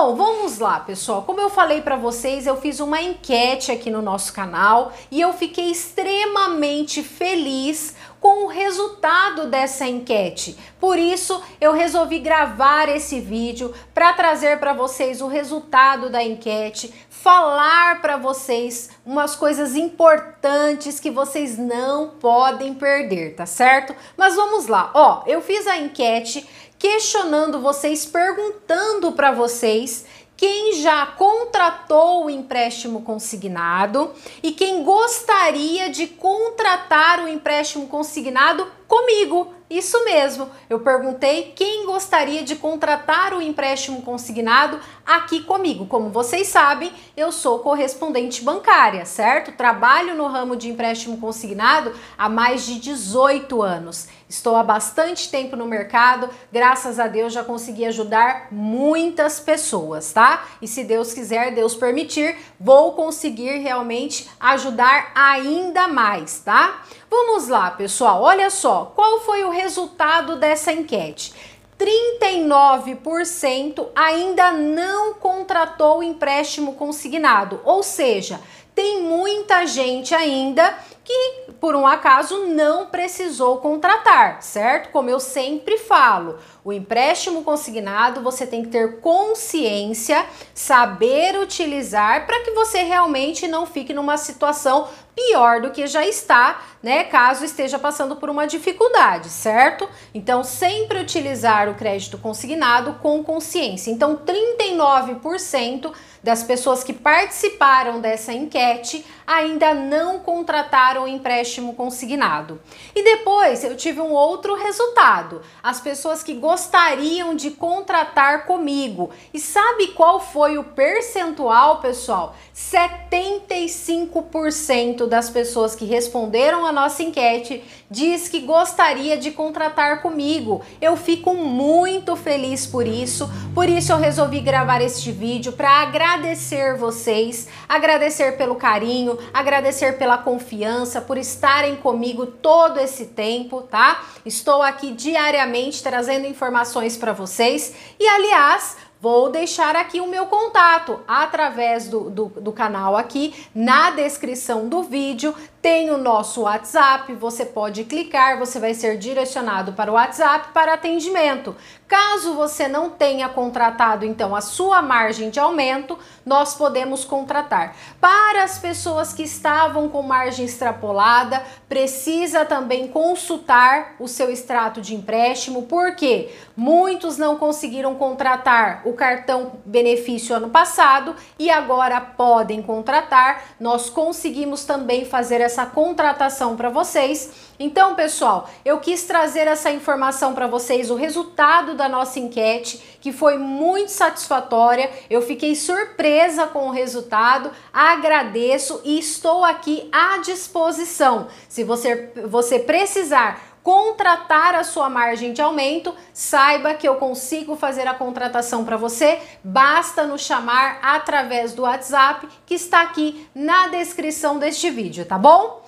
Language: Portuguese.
Bom, vamos lá, pessoal. Como eu falei para vocês, eu fiz uma enquete aqui no nosso canal e eu fiquei extremamente feliz com o resultado dessa enquete. Por isso, eu resolvi gravar esse vídeo para trazer para vocês o resultado da enquete, falar para vocês umas coisas importantes que vocês não podem perder, tá certo? Mas vamos lá. Ó, eu fiz a enquete questionando vocês, perguntando para vocês quem já contratou o empréstimo consignado e quem gostaria de contratar o empréstimo consignado comigo. Isso mesmo, eu perguntei quem gostaria de contratar o empréstimo consignado aqui comigo. Como vocês sabem, eu sou correspondente bancária, certo? Trabalho no ramo de empréstimo consignado há mais de 18 anos. Estou há bastante tempo no mercado, graças a Deus já consegui ajudar muitas pessoas, tá? E se Deus quiser, Deus permitir, vou conseguir realmente ajudar ainda mais, tá? Vamos lá, pessoal, olha só, qual foi o resultado dessa enquete? 39% ainda não contratou o empréstimo consignado, ou seja, tem muita gente ainda que por um acaso não precisou contratar, certo? Como eu sempre falo, o empréstimo consignado você tem que ter consciência, saber utilizar para que você realmente não fique numa situação pior do que já está, né? Caso esteja passando por uma dificuldade, certo? Então, sempre utilizar o crédito consignado com consciência. Então, 39% das pessoas que participaram dessa enquete ainda não contrataram o empréstimo consignado. E depois eu tive um outro resultado. As pessoas que gostariam de contratar comigo. E sabe qual foi o percentual, pessoal? 75% das pessoas que responderam a nossa enquete diz que gostaria de contratar comigo. Eu fico muito feliz por isso. Por isso eu resolvi gravar este vídeo para agradecer vocês, agradecer pelo carinho, agradecer pela por estarem comigo todo esse tempo, tá? Estou aqui diariamente trazendo informações para vocês e, aliás, Vou deixar aqui o meu contato através do, do, do, canal aqui na descrição do vídeo. Tem o nosso WhatsApp, você pode clicar, você vai ser direcionado para o WhatsApp para atendimento. Caso você não tenha contratado então a sua margem de aumento, nós podemos contratar. Para as pessoas que estavam com margem extrapolada, precisa também consultar o seu extrato de empréstimo, porque muitos não conseguiram contratar o cartão benefício ano passado e agora podem contratar. Nós conseguimos também fazer essa contratação para vocês. Então, pessoal, eu quis trazer essa informação para vocês, o resultado da nossa enquete, que foi muito satisfatória. Eu fiquei surpresa com o resultado, agradeço e estou aqui à disposição. Se você, você precisar contratar a sua margem de aumento, saiba que eu consigo fazer a contratação para você. Basta nos chamar através do WhatsApp que está aqui na descrição deste vídeo, tá bom?